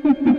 Ha